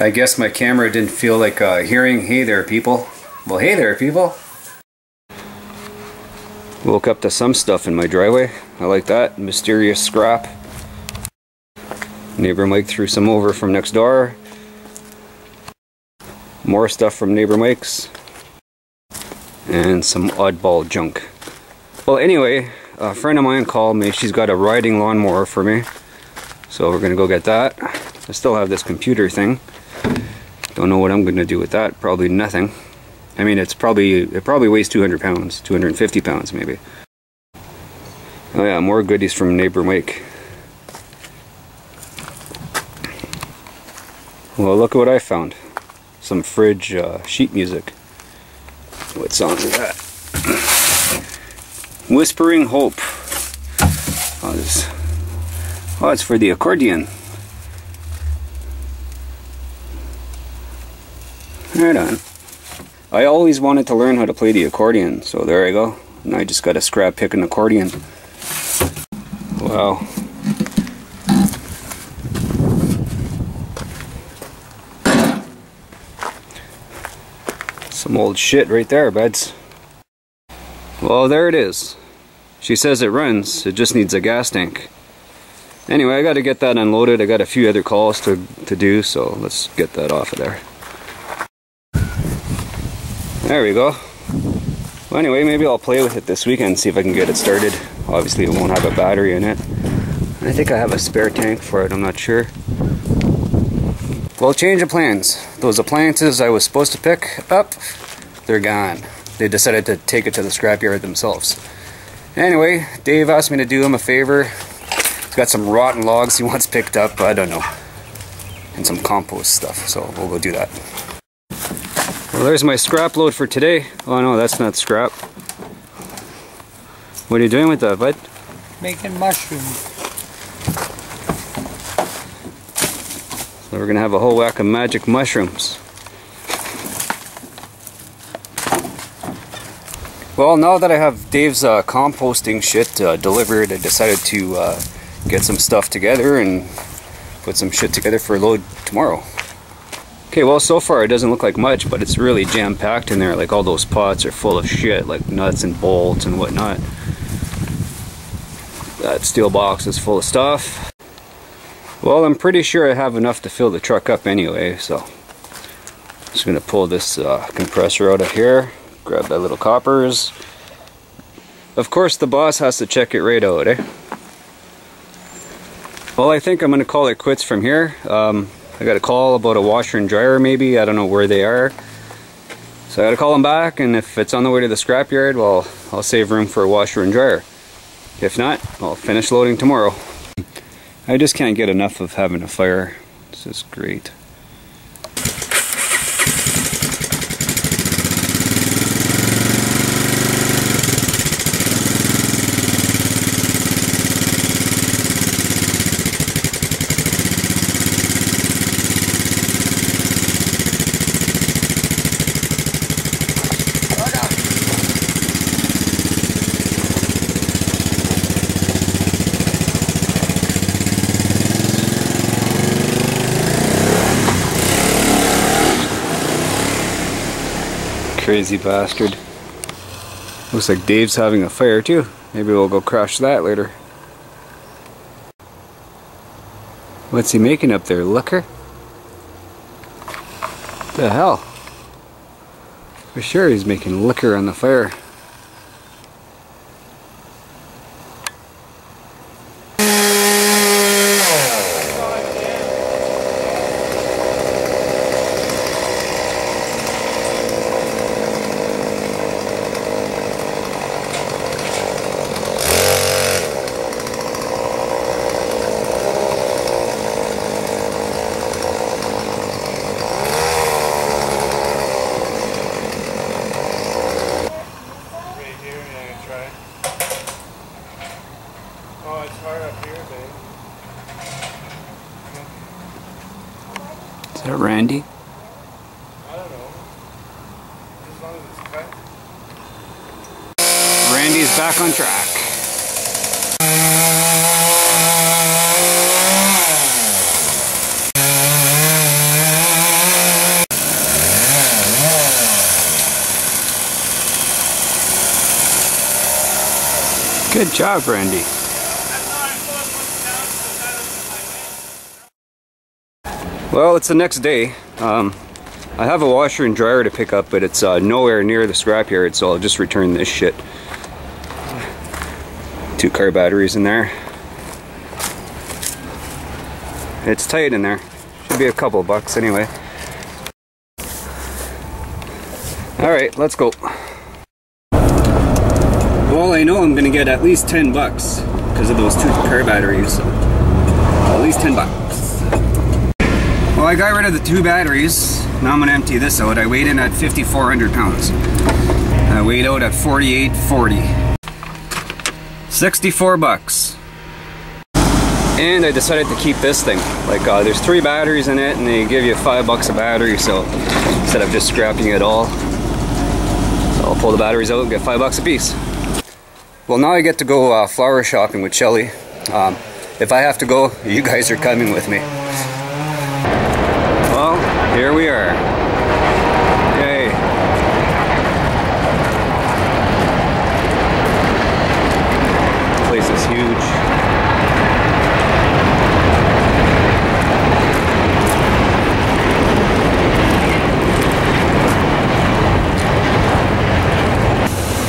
I guess my camera didn't feel like uh, hearing, hey there people. Well, hey there people. Woke up to some stuff in my driveway. I like that. Mysterious scrap. Neighbor Mike threw some over from next door. More stuff from Neighbor Mike's. And some oddball junk. Well, anyway, a friend of mine called me. She's got a riding lawnmower for me. So we're gonna go get that. I still have this computer thing. Don't know what I'm gonna do with that. Probably nothing. I mean, it's probably it probably weighs 200 pounds, 250 pounds maybe. Oh yeah, more goodies from neighbor Mike. Well, look at what I found. Some fridge uh, sheet music. What songs is that? Whispering Hope. Oh, this, oh, it's for the accordion. Right on. I always wanted to learn how to play the accordion, so there I go. And I just got a scrap pick an accordion. Wow. Some old shit right there, buds. Well, there it is. She says it runs, it just needs a gas tank. Anyway, I got to get that unloaded. I got a few other calls to, to do, so let's get that off of there. There we go. Well, anyway, maybe I'll play with it this weekend, and see if I can get it started. Obviously, it won't have a battery in it. I think I have a spare tank for it, I'm not sure. Well, change of plans. Those appliances I was supposed to pick up, they're gone. They decided to take it to the scrapyard themselves. Anyway, Dave asked me to do him a favor. He's got some rotten logs he wants picked up, I don't know. And some compost stuff, so we'll go do that. Well, there's my scrap load for today. Oh no, that's not scrap. What are you doing with that, bud? Making mushrooms. So we're gonna have a whole whack of magic mushrooms. Well, now that I have Dave's uh, composting shit uh, delivered, I decided to uh, get some stuff together and put some shit together for a load tomorrow. Okay, well, so far it doesn't look like much, but it's really jam-packed in there. Like, all those pots are full of shit, like nuts and bolts and whatnot. That steel box is full of stuff. Well, I'm pretty sure I have enough to fill the truck up anyway, so... Just gonna pull this uh, compressor out of here, grab that little coppers. Of course, the boss has to check it right out, eh? Well, I think I'm gonna call it quits from here. Um, I got a call about a washer and dryer maybe. I don't know where they are. So I got to call them back and if it's on the way to the scrapyard, well, I'll save room for a washer and dryer. If not, I'll finish loading tomorrow. I just can't get enough of having a fire. This is great. Crazy bastard. Looks like Dave's having a fire too. Maybe we'll go crash that later. What's he making up there? Liquor? The hell? For sure he's making liquor on the fire. that Randy? Randy's back on track. Good job, Randy. Well, it's the next day. Um, I have a washer and dryer to pick up, but it's uh, nowhere near the scrapyard, so I'll just return this shit. Two car batteries in there. It's tight in there. Should be a couple bucks anyway. Alright, let's go. Well, I know I'm gonna get at least 10 bucks because of those two car batteries. So at least 10 bucks. I got rid of the two batteries. Now I'm gonna empty this out. I weighed in at 5,400 pounds. I weighed out at 48.40. 64 bucks. And I decided to keep this thing. Like, uh, there's three batteries in it, and they give you five bucks a battery. So instead of just scrapping it all, I'll pull the batteries out and get five bucks a piece. Well, now I get to go uh, flower shopping with Shelly. Um, if I have to go, you guys are coming with me. Here we are. Yay. Place is huge.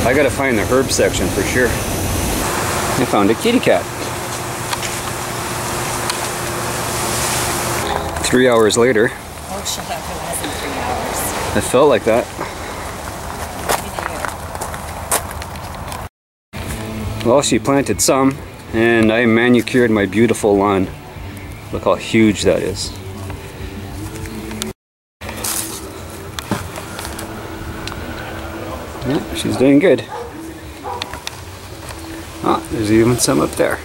I gotta find the herb section for sure. I found a kitty cat. Three hours later. Oh, shut up. It wasn't three hours. It felt like that. Well, she planted some, and I manicured my beautiful lawn. Look how huge that is. Yeah, she's doing good. Ah, there's even some up there.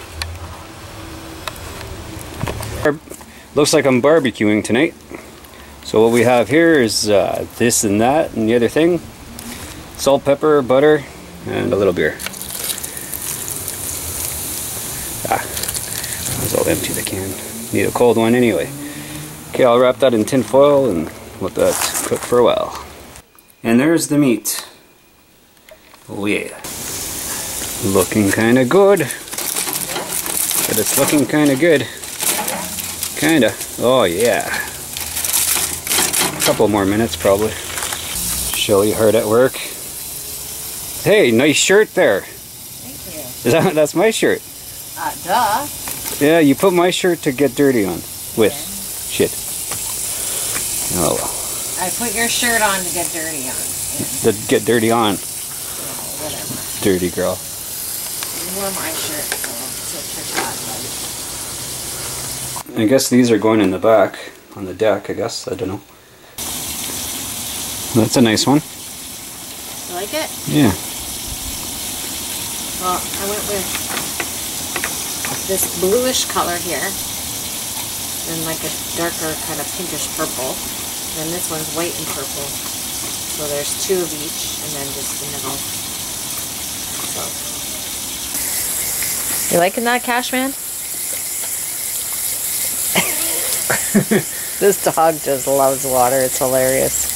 Looks like I'm barbecuing tonight. So what we have here is uh, this and that and the other thing. Salt, pepper, butter, and a little beer. Ah, it's all empty the can. Need a cold one anyway. Okay, I'll wrap that in tin foil and let that cook for a while. And there's the meat. Oh yeah. Looking kinda good. But it's looking kinda good. Kinda. Oh yeah. Couple more minutes probably. Shelly hard at work. Hey, nice shirt there. Thank you. Is that, that's my shirt. Uh, duh. Yeah, you put my shirt to get dirty on. With. Shit. Oh well. I put your shirt on to get dirty on. To get dirty on. Yeah, whatever. Dirty girl. You wore my shirt, so it's your shot. I guess these are going in the back on the deck, I guess. I don't know. That's a nice one. You like it? Yeah. Well, I went with this bluish color here. And like a darker kind of pinkish purple. And this one's white and purple. So there's two of each and then just the middle. So. You liking that, Cash Man? this dog just loves water. It's hilarious.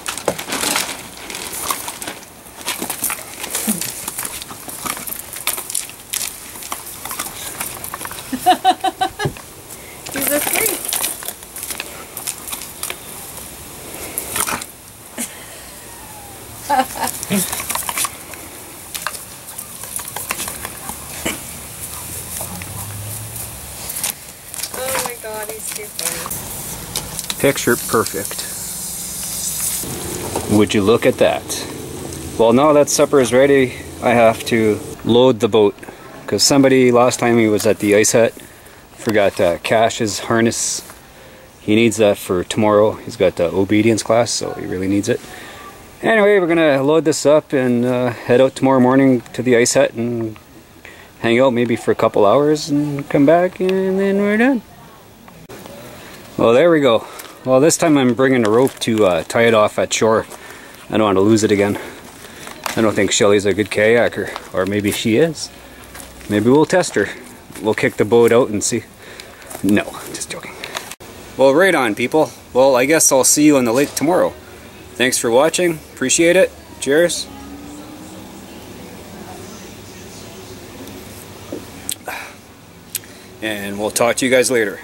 Picture perfect. Would you look at that? Well, now that supper is ready, I have to load the boat. Because somebody last time he was at the ice hut forgot uh, Cash's harness. He needs that for tomorrow. He's got the obedience class, so he really needs it. Anyway, we're gonna load this up and uh, head out tomorrow morning to the ice hut and hang out maybe for a couple hours and come back and then we're done. Well, there we go. Well, this time I'm bringing a rope to uh, tie it off at shore. I don't want to lose it again. I don't think Shelly's a good kayaker, or maybe she is. Maybe we'll test her. We'll kick the boat out and see. No, just joking. Well, right on, people. Well, I guess I'll see you on the lake tomorrow. Thanks for watching. Appreciate it. Cheers. And we'll talk to you guys later.